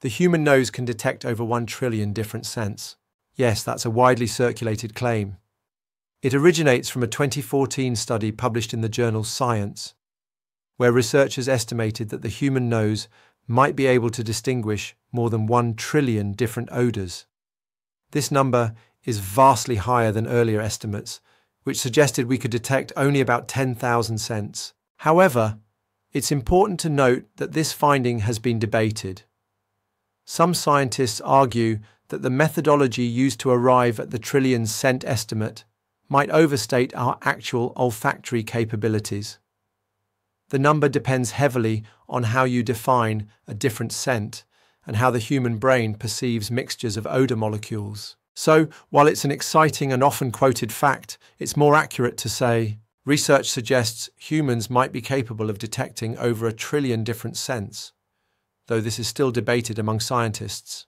The human nose can detect over 1 trillion different scents. Yes, that's a widely circulated claim. It originates from a 2014 study published in the journal Science, where researchers estimated that the human nose might be able to distinguish more than 1 trillion different odours. This number is vastly higher than earlier estimates, which suggested we could detect only about 10,000 scents. However, it's important to note that this finding has been debated. Some scientists argue that the methodology used to arrive at the trillion scent estimate might overstate our actual olfactory capabilities. The number depends heavily on how you define a different scent and how the human brain perceives mixtures of odour molecules. So, while it's an exciting and often quoted fact, it's more accurate to say research suggests humans might be capable of detecting over a trillion different scents, though this is still debated among scientists.